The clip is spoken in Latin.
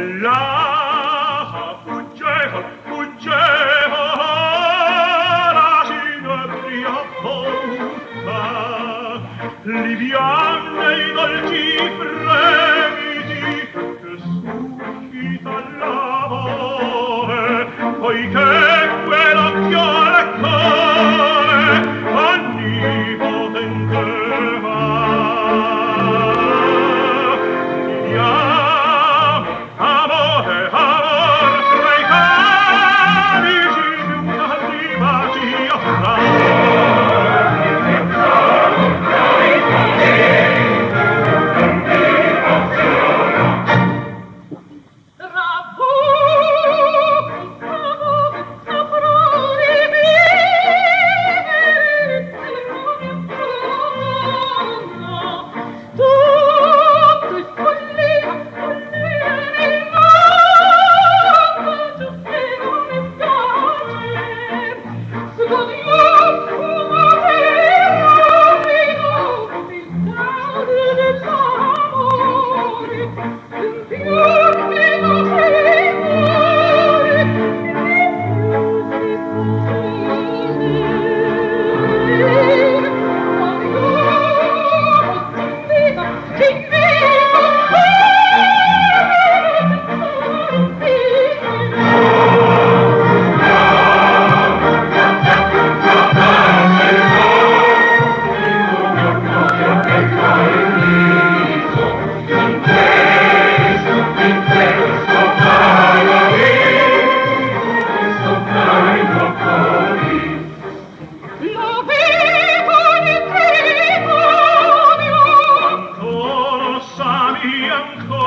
la fuggevo fuggevo la ginocchia volta li bianne dolci fremiti che suscita l'amore poiché Bianco.